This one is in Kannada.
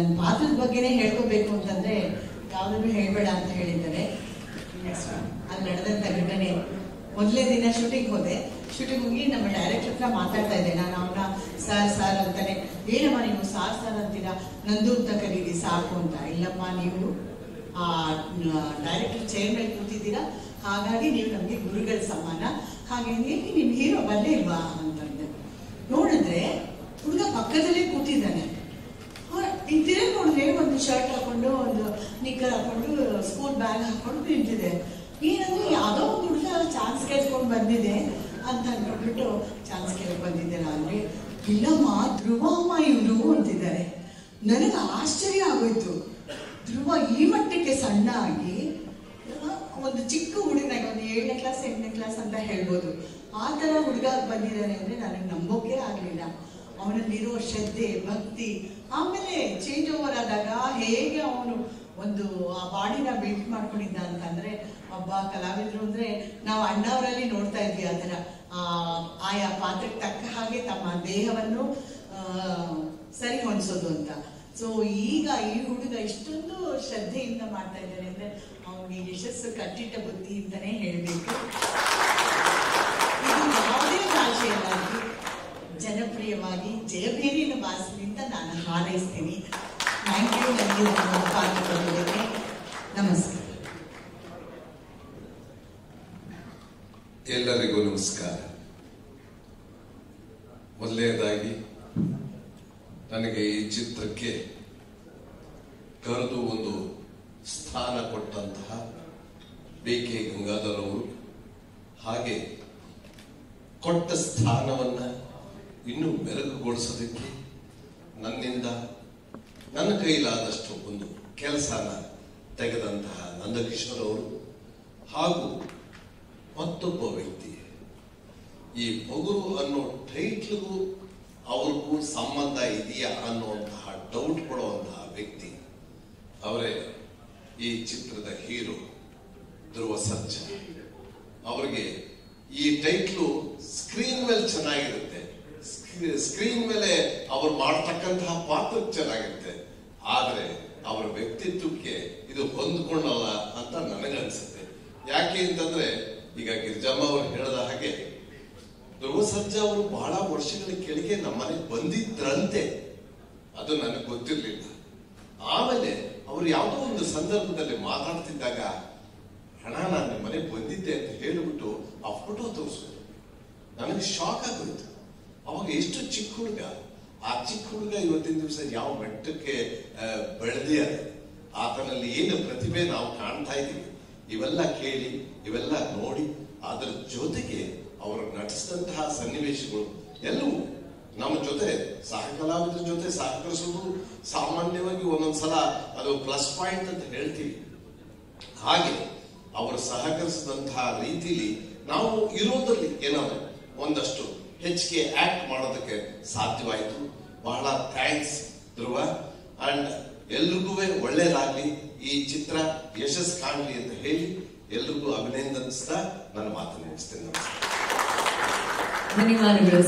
ನನ್ನ ಪಾತ್ರದ ಬಗ್ಗೆನೇ ಹೇಳ್ಕೋಬೇಕು ಅಂತಂದ್ರೆ ಯಾವುದನ್ನು ಹೇಳ್ಬೇಡ ಅಂತ ಹೇಳಿದ್ದಾರೆ. ಅಲ್ಲಿ ನಡೆದಂತ ಘಟನೆ. ಮೊದಲೇ ದಿನ ಶೂಟಿಂಗ್ ಹೋದೆ. ಶೂಟಿಂಗ್ ಹೋಗಿ ನಮ್ಮ ಡೈರೆಕ್ಟರ್ ಹತ್ರ ಮಾತಾಡ್ತಾ ಇದ್ದೆ. ನಾನು ಅವನ ಸಾರ್ ಸಾರ್ ಅಂತಾನೆ. ಏನಮ್ಮ ನೀವು ಸಾರ್ ಸಾರ್ ಅಂತೀರಾ? ನಂದು ಅಂತ ಕರೀರಿ. ಸಾಕು ಅಂತ. ಇಲ್ಲಮ್ಮ, ನೀವು ಆ ಡೈರೆಕ್ಟರ್ ಚೇರ್ ಮೇಲೆ ಕೂತಿದ್ದೀರಾ? ಹಾಗಾಗಿ ನೀವು ನಮಗೆ ಗುರುಗಳ ಸಮಾನ. ಹಾಗೆ ನಿಮ್ ಹೀರೋ ಬರಲೇ ಇಲ್ವಾ? ಅಂತಂದೆ ನೋಡಿದ್ರೆ ಹುಡುಗ ಪಕ್ಕದಲ್ಲೇ ಕೂತಿದ್ದಾನೆ ತಿರುಗಿ ನೋಡಿದ್ರೆ ಒಂದು ಶರ್ಟ್ ಹಾಕೊಂಡು ಒಂದು ನಿಕ್ಕರ್ ಹಾಕೊಂಡು ಸ್ಕೂಲ್ ಬ್ಯಾಗ್ ಹಾಕೊಂಡು ನಿಂತಿದೆ ಏನಂದ್ರೆ ಯಾವುದೋ ಒಂದು ಹುಡುಗ ಚಾನ್ಸ್ ಕೇಳ್ಕೊಂಡು ಬಂದಿದೆ ಅಂತ ಅನ್ಕೊಂಡ್ಬಿಟ್ಟು ಚಾನ್ಸ್ ಕೇಳಕ್ ಬಂದಿದ್ದೆ ನಾನು ಇಲ್ಲಮ್ಮ ಧ್ರುವ ಅಮ್ಮ ಇವ್ರು ಅಂತಿದ್ದಾರೆ. ನನಗೆ ಆಶ್ಚರ್ಯ ಆಗೋಯ್ತು. ಧ್ರುವ ಈ ಮಟ್ಟಕ್ಕೆ ಸಣ್ಣ ಆಗಿ ಒಂದು ಚಿಕ್ಕ ಹುಡುಗನಾಗಿ, ಒಂದು ಏಳನೇ ಕ್ಲಾಸ್ ಎಂಟನೇ ಕ್ಲಾಸ್ ಅಂತ ಹೇಳ್ಬೋದು. ಆ ಥರ ಹುಡುಗ ಬಂದಿದ್ದಾನೆ ಅಂದ್ರೆ ನನಗೆ ಅವನಲ್ಲಿರೋ ಶ್ರದ್ಧೆ, ಭಕ್ತಿ, ಆಮೇಲೆ ಚೇಂಜ್ ಓವರ್ ಆದಾಗ ಹೇಗೆ ಅವನು ಒಂದು ಆ ಬಾಡಿನ ಬಿಲ್ಟ್ ಮಾಡ್ಕೊಂಡಿದ್ದ ಅಂತಂದ್ರೆ, ಒಬ್ಬ ಕಲಾವಿದ್ರು ಅಂದ್ರೆ, ನಾವು ಅಣ್ಣವರಲ್ಲಿ ನೋಡ್ತಾ ಇದ್ವಿ ಅದರ ಆ, ಆಯಾ ಪಾತ್ರಕ್ಕೆ ತಕ್ಕ ಹಾಗೆ ತಮ್ಮ ದೇಹವನ್ನು ಸರಿ ಹೊಂದಿಸೋದು ಅಂತ. ಸೊ ಈಗ ಈ ಹುಡುಗ ಇಷ್ಟೊಂದು ಶ್ರದ್ಧೆಯಿಂದ ಮಾಡ್ತಾ ಇದ್ದಾನೆ ಅಂದ್ರೆ, ಅವನಿಗೆ ಯಶಸ್ಸು, ಕಟ್ಟಿಟ್ಟ ಬುದ್ಧಿಯಿಂದನೇ ಹೇಳ್ಬೇಕು ಇದು ಯಾವುದೇ ಭಾಷೆಯಲ್ಲಾಗಿ ಜನಪ್ರಿಯವಾಗಿ ಜಯಭೇರಿನ ಬಾಸಲಿಂದ ನಾನು ಹಾರೈಸ್ತೀನಿ ಥ್ಯಾಂಕ್ ಯು ನನಗೆ ಕೊಡೋದಕ್ಕೆ ನಮಸ್ಕಾರ ಎಲ್ಲರಿಗೂ ನಮಸ್ಕಾರ. ಮೊದಲನೇದಾಗಿ, ನನಗೆ ಈ ಚಿತ್ರಕ್ಕೆ ಕರೆದು ಒಂದು ಸ್ಥಾನ ಕೊಟ್ಟಂತಹ ಬಿ ಕೆ ಗಂಗಾಧರ್ ಅವರು ಹಾಗೆ ಕೊಟ್ಟ ಸ್ಥಾನವನ್ನ ಇನ್ನೂ ಮೆರುಗುಗೊಳಿಸೋದಕ್ಕೆ ನನ್ನಿಂದ ನನ್ನ ಕೈಲಾದಷ್ಟು ಒಂದು ಕೆಲಸನ ತೆಗೆದಂತಹ ನಂದಕಿಶೋರ್ ಅವರು ಹಾಗೂ ಮತ್ತೊಬ್ಬ ವ್ಯಕ್ತಿ. ಈ ಮಗುರು ಅನ್ನೋ ಟೈಟ್ಲಿಗೂ ಅವ್ರಿಗೂ ಸಂಬಂಧ ಇದೆಯಾ ಅನ್ನುವಂತಹ ಡೌಟ್ ಕೊಡುವಂತಹ ವ್ಯಕ್ತಿ. ಅವರೇ, ಈ ಚಿತ್ರದ ಹೀರೋ, ಧ್ರುವ ಸರ್ಜ ಅವರಿಗೆ ಈ ಟೈಟ್ಲು ಸ್ಕ್ರೀನ್ ಮೇಲೆ ಚೆನ್ನಾಗಿರುತ್ತೆ. ಸ್ಕ್ರೀನ್ ಮೇಲೆ ಅವ್ರು ಮಾಡ್ತಕ್ಕಂತಹ ಪಾತ್ರ ಚೆನ್ನಾಗಿರುತ್ತೆ ಆದ್ರೆ ಅವರ ವ್ಯಕ್ತಿತ್ವಕ್ಕೆ ಇದು ಹೊಂದ್ಕೊಂಡಲ್ಲ ಅಂತ ನನಗನ್ಸುತ್ತೆ ಯಾಕೆ ಅಂತಂದ್ರೆ, ಈಗ ಗಿರಿಜಮ್ಮ ಅವರು ಹೇಳದ ಹಾಗೆ ಧ್ರುವ ಸರ್ಜಾ ಅವರು ಬಹಳ ವರ್ಷಗಳ ಕೆಳಗೆ ನಮ್ಮನೆ ಬಂದಿದ್ರಂತೆ. ಅದು ನನಗೆ ಗೊತ್ತಿರ್ಲಿಲ್ಲ. ಆಮೇಲೆ ಅವರು ಯಾವುದೋ ಒಂದು ಸಂದರ್ಭದಲ್ಲಿ ಮಾತಾಡ್ತಿದ್ದಾಗ ಹಣ ನಾನು ನಿಮ್ಮ ಬಂದಿದ್ದೆ ಅಂತ ಹೇಳಿಬಿಟ್ಟು ಆ ಫೋಟೋ ತೋರಿಸಿದ್ರು. ನನಗೆ ಶಾಕ್ ಆಗೋಯ್ತು. ಅವಾಗ ಎಷ್ಟು ಚಿಕ್ಕ ಹುಡುಗ? ಆ ಚಿಕ್ಕ ಹುಡುಗ ಇವತ್ತಿನ ದಿವಸ ಯಾವ ಮಟ್ಟಕ್ಕೆ ಬೆಳೆದಿದ್ದಾರೆ ಆತನಲ್ಲಿ ಏನು ಪ್ರತಿಭೆ ನಾವು ಕಾಣ್ತಾ ಇದ್ದೀವಿ? ಇವೆಲ್ಲ ಕೇಳಿ, ಇವೆಲ್ಲ ನೋಡಿ, ಅದರ ಜೊತೆಗೆ ಅವರು ನಟಿಸಿದಂತಹ ಸನ್ನಿವೇಶಗಳು ಎಲ್ಲವೂ ನಮ್ಮ ಜೊತೆ ಸಹ ಕಲಾವಿದರ ಜೊತೆ ಸಹಕರಿಸುವುದು ಸಾಮಾನ್ಯವಾಗಿ ಒಂದೊಂದ್ಸಲ ಅದು ಪ್ಲಸ್ ಪಾಯಿಂಟ್ ಅಂತ ಹೇಳ್ತೀವಿ. ಹಾಗೆ ಅವರು ಸಹಕರಿಸಿದಂತಹ ರೀತಿಲಿ ನಾವು ಇರೋದ್ರಲ್ಲಿ ಏನಾದ್ರು ಒಂದಷ್ಟು ಹೆಚ್ಚಿಗೆ ಆಕ್ಟ್ ಮಾಡೋದಕ್ಕೆ ಸಾಧ್ಯವಾಯಿತು. ಬಹಳ ಥ್ಯಾಂಕ್ಸ್ ಧ್ರುವ. ಅಂಡ್ ಎಲ್ರಿಗೂ ಒಳ್ಳೇದಾಗ್ಲಿ. ಈ ಚಿತ್ರ ಯಶಸ್ ಕಾಣಲಿ ಅಂತ ಹೇಳಿ ಎಲ್ರಿಗೂ ಅಭಿನಂದನಿಸ್ತಾ, ನನ್ನ ಮಾತನ್ನು ನಮಸ್ಕಾರ. ಧನ್ಯವಾದಗಳು